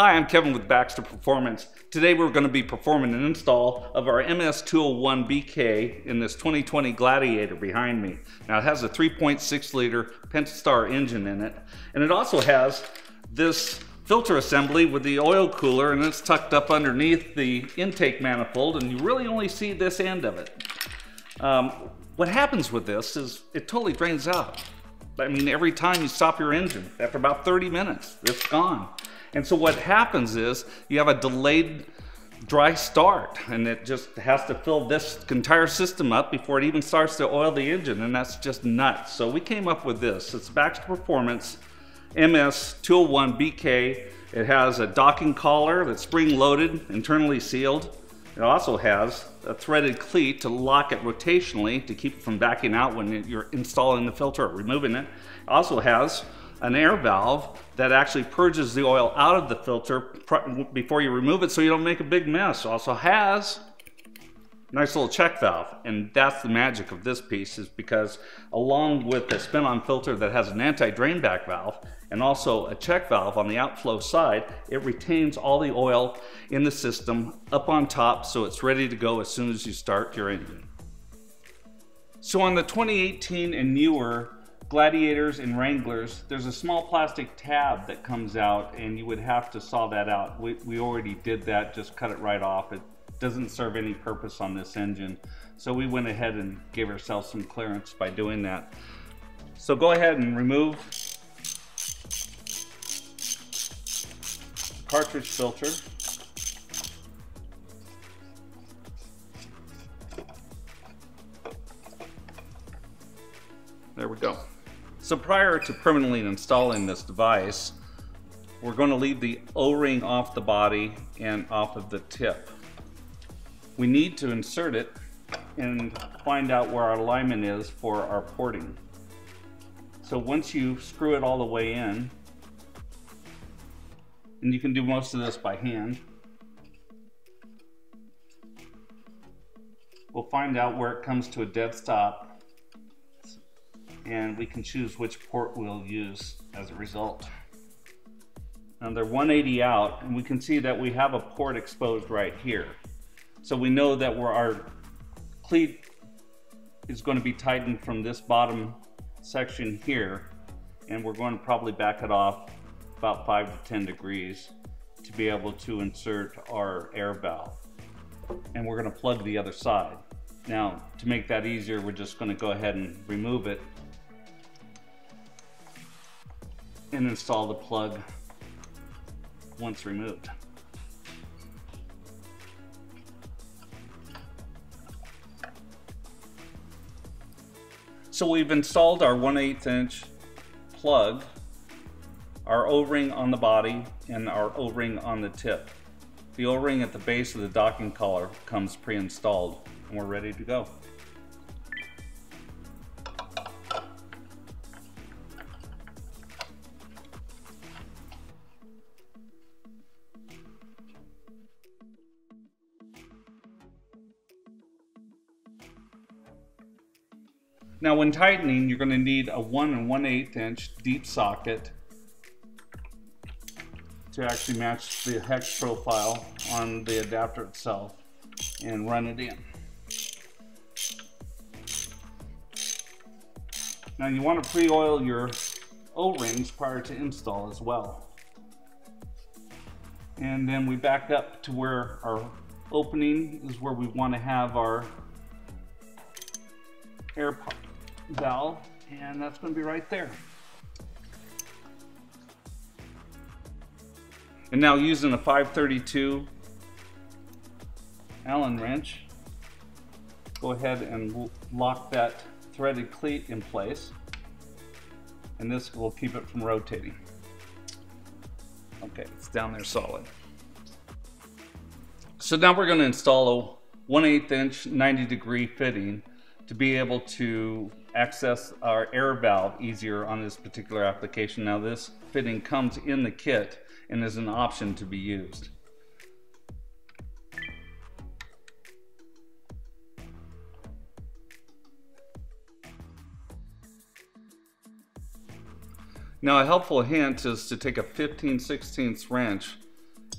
Hi, I'm Kevin with Baxter Performance. Today we're going to be performing an install of our MS201BK in this 2020 Gladiator behind me. Now it has a 3.6 liter Pentastar engine in it, and it also has this filter assembly with the oil cooler and it's tucked up underneath the intake manifold and you really only see this end of it. Um, what happens with this is it totally drains out. I mean, every time you stop your engine, after about 30 minutes, it's gone. And so what happens is you have a delayed dry start and it just has to fill this entire system up before it even starts to oil the engine and that's just nuts. So we came up with this. It's Baxter Performance MS201BK. It has a docking collar that's spring loaded, internally sealed. It also has a threaded cleat to lock it rotationally to keep it from backing out when you're installing the filter or removing it. It also has an air valve that actually purges the oil out of the filter before you remove it so you don't make a big mess. Also has nice little check valve and that's the magic of this piece is because along with the spin-on filter that has an anti-drain back valve and also a check valve on the outflow side it retains all the oil in the system up on top so it's ready to go as soon as you start your engine. So on the 2018 and newer Gladiators and Wranglers, there's a small plastic tab that comes out and you would have to saw that out. We, we already did that, just cut it right off. It doesn't serve any purpose on this engine. So we went ahead and gave ourselves some clearance by doing that. So go ahead and remove cartridge filter. There we go. So prior to permanently installing this device, we're going to leave the O-ring off the body and off of the tip. We need to insert it and find out where our alignment is for our porting. So once you screw it all the way in, and you can do most of this by hand, we'll find out where it comes to a dead stop and we can choose which port we'll use as a result. Now they're 180 out and we can see that we have a port exposed right here. So we know that our cleat is going to be tightened from this bottom section here and we're going to probably back it off about 5 to 10 degrees to be able to insert our air valve. And we're going to plug the other side. Now, to make that easier, we're just going to go ahead and remove it and install the plug once removed. So we've installed our 1 8 inch plug, our O-ring on the body, and our O-ring on the tip. The O-ring at the base of the docking collar comes pre-installed and we're ready to go. Now when tightening, you're going to need a 1 and 1 8 inch deep socket to actually match the hex profile on the adapter itself and run it in. Now you want to pre-oil your O-rings prior to install as well. And then we back up to where our opening is where we want to have our air valve, and that's going to be right there. And now using a 532 Allen wrench, go ahead and lock that threaded cleat in place. And this will keep it from rotating. Okay, it's down there solid. So now we're going to install a 1 8 inch 90 degree fitting to be able to access our air valve easier on this particular application. Now this fitting comes in the kit and is an option to be used. Now a helpful hint is to take a 15 16 wrench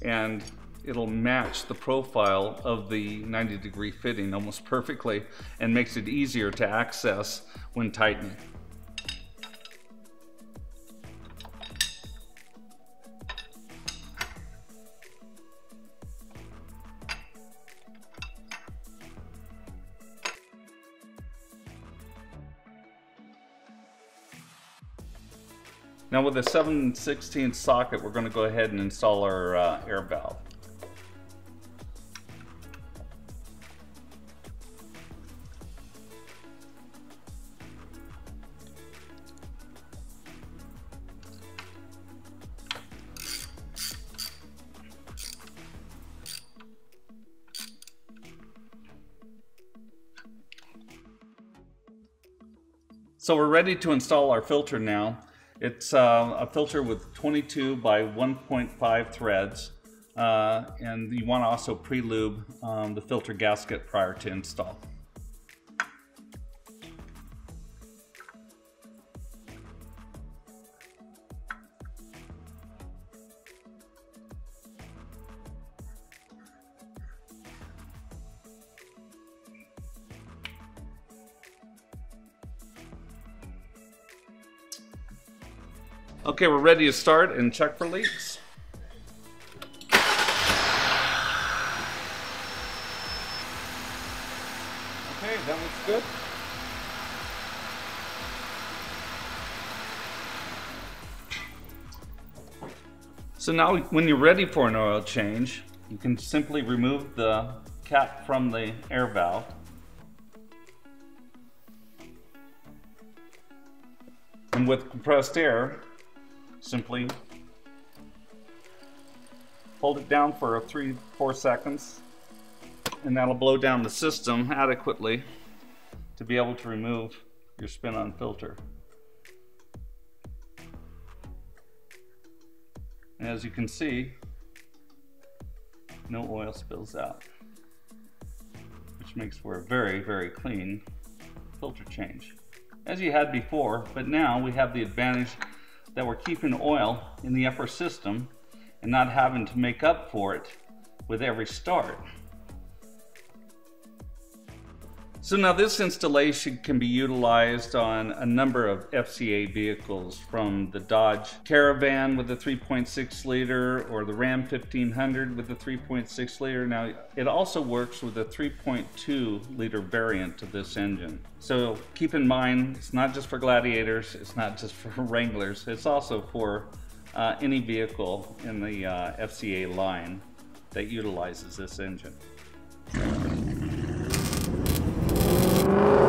and it'll match the profile of the 90 degree fitting almost perfectly and makes it easier to access when tightening. Now with a 7 16 socket, we're going to go ahead and install our uh, air valve. So we're ready to install our filter now. It's uh, a filter with 22 by 1.5 threads. Uh, and you want to also pre-lube um, the filter gasket prior to install. Okay, we're ready to start and check for leaks. Okay, that looks good. So now when you're ready for an oil change, you can simply remove the cap from the air valve and with compressed air, simply hold it down for three, four seconds, and that'll blow down the system adequately to be able to remove your spin-on filter. And as you can see, no oil spills out, which makes for a very, very clean filter change. As you had before, but now we have the advantage that we're keeping oil in the upper system and not having to make up for it with every start. So now this installation can be utilized on a number of FCA vehicles from the Dodge Caravan with a 3.6 liter or the Ram 1500 with a 3.6 liter. Now it also works with a 3.2 liter variant of this engine. So keep in mind, it's not just for Gladiators, it's not just for Wranglers, it's also for uh, any vehicle in the uh, FCA line that utilizes this engine. Thank you.